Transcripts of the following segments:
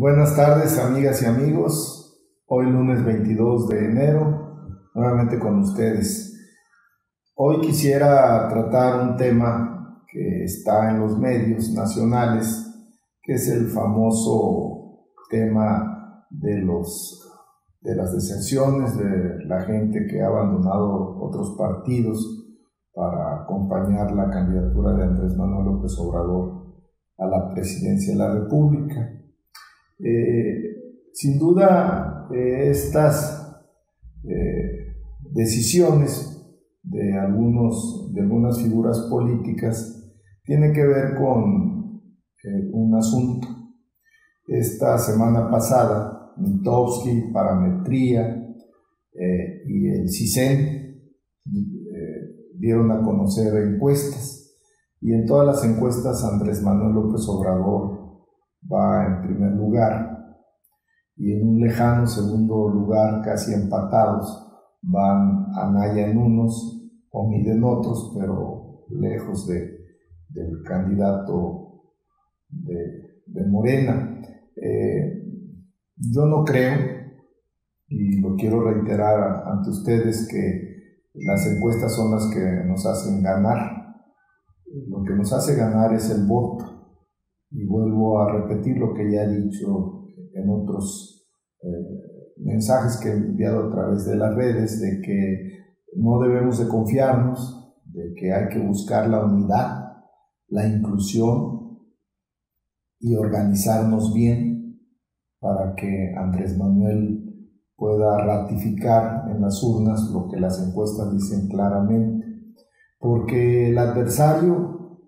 Buenas tardes, amigas y amigos. Hoy lunes 22 de enero, nuevamente con ustedes. Hoy quisiera tratar un tema que está en los medios nacionales, que es el famoso tema de los de las deserciones de la gente que ha abandonado otros partidos para acompañar la candidatura de Andrés Manuel López Obrador a la presidencia de la República. Eh, sin duda, eh, estas eh, decisiones de, algunos, de algunas figuras políticas tienen que ver con un asunto. Esta semana pasada, Mitowski, Parametría y el CISEN dieron a conocer encuestas y en todas las encuestas Andrés Manuel López Obrador va en primer lugar y en un lejano segundo lugar, casi empatados, van Anaya en unos, Omid en otros, pero lejos de, del candidato de, de Morena. Eh, yo no creo, y lo quiero reiterar ante ustedes, que las encuestas son las que nos hacen ganar. Lo que nos hace ganar es el voto. Y vuelvo a repetir lo que ya he dicho en otros eh, mensajes que he enviado a través de las redes, de que no debemos de confiarnos, de que hay que buscar la unidad, la inclusión y organizarnos bien para que Andrés Manuel pueda ratificar en las urnas lo que las encuestas dicen claramente. Porque el adversario,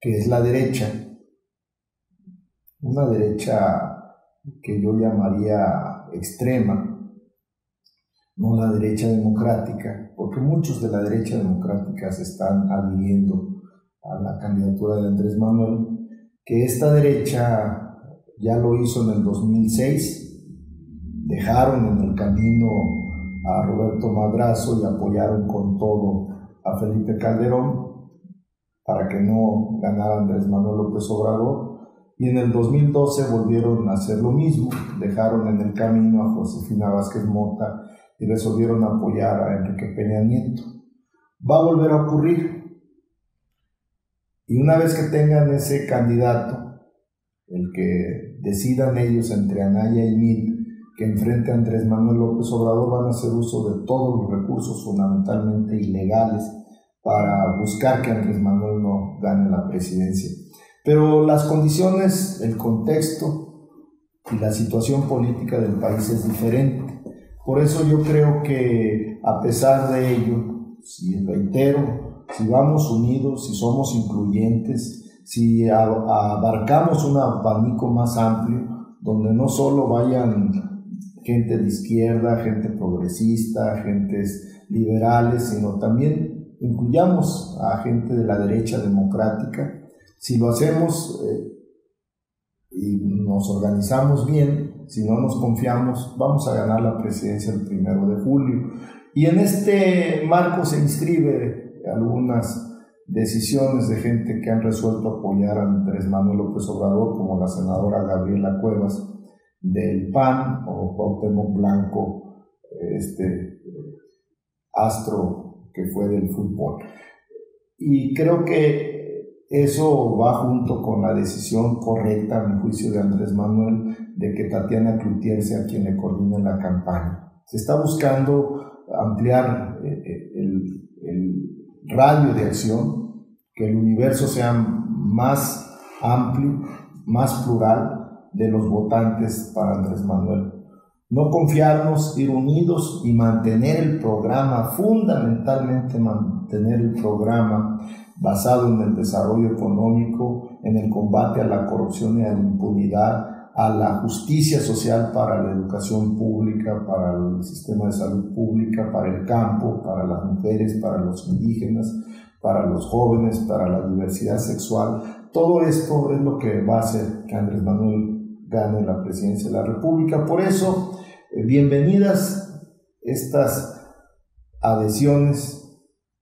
que es la derecha, una derecha que yo llamaría extrema, no la derecha democrática, porque muchos de la derecha democrática se están adhiriendo a la candidatura de Andrés Manuel, que esta derecha ya lo hizo en el 2006, dejaron en el camino a Roberto Madrazo y apoyaron con todo a Felipe Calderón para que no ganara Andrés Manuel López Obrador. Y en el 2012 volvieron a hacer lo mismo, dejaron en el camino a Josefina Vázquez Mota y resolvieron apoyar a Enrique Peña Nieto. Va a volver a ocurrir. Y una vez que tengan ese candidato, el que decidan ellos entre Anaya y Mid, que enfrente a Andrés Manuel López Obrador van a hacer uso de todos los recursos fundamentalmente ilegales para buscar que Andrés Manuel no gane la presidencia. Pero las condiciones, el contexto y la situación política del país es diferente. Por eso yo creo que a pesar de ello, si reitero, si vamos unidos, si somos incluyentes, si abarcamos un abanico más amplio, donde no solo vayan gente de izquierda, gente progresista, gentes liberales, sino también incluyamos a gente de la derecha democrática. Si lo hacemos eh, y nos organizamos bien, si no nos confiamos, vamos a ganar la presidencia el primero de julio. Y en este marco se inscribe algunas decisiones de gente que han resuelto apoyar a Andrés Manuel López Obrador, como la senadora Gabriela Cuevas, del PAN o Cuauhtémoc Blanco, este astro que fue del fútbol. Y creo que eso va junto con la decisión correcta, a mi juicio, de Andrés Manuel, de que Tatiana Cloutier sea quien le coordine la campaña. Se está buscando ampliar eh, eh, el, el radio de acción, que el universo sea más amplio, más plural, de los votantes para Andrés Manuel. No confiarnos, ir unidos y mantener el programa, fundamentalmente mantener el programa basado en el desarrollo económico, en el combate a la corrupción y a la impunidad, a la justicia social para la educación pública, para el sistema de salud pública, para el campo, para las mujeres, para los indígenas, para los jóvenes, para la diversidad sexual. Todo esto es lo que va a hacer que Andrés Manuel gane la presidencia de la República. Por eso, eh, bienvenidas estas adhesiones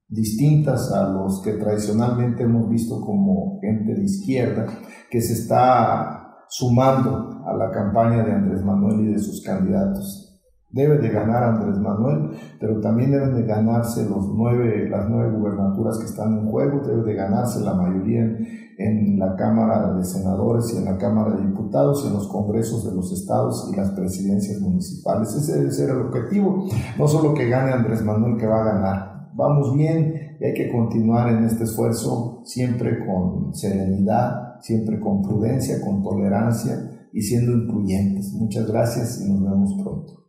distintas a los que tradicionalmente hemos visto como gente de izquierda, que se está sumando a la campaña de Andrés Manuel y de sus candidatos. Debe de ganar Andrés Manuel, pero también deben de ganarse los nueve, las nueve gubernaturas que están en juego, debe de ganarse la mayoría en, en la Cámara de Senadores y en la Cámara de Diputados y en los congresos de los estados y las presidencias municipales. Ese debe ser el objetivo, no solo que gane Andrés Manuel, que va a ganar. Vamos bien y hay que continuar en este esfuerzo siempre con serenidad, siempre con prudencia, con tolerancia y siendo incluyentes. Muchas gracias y nos vemos pronto.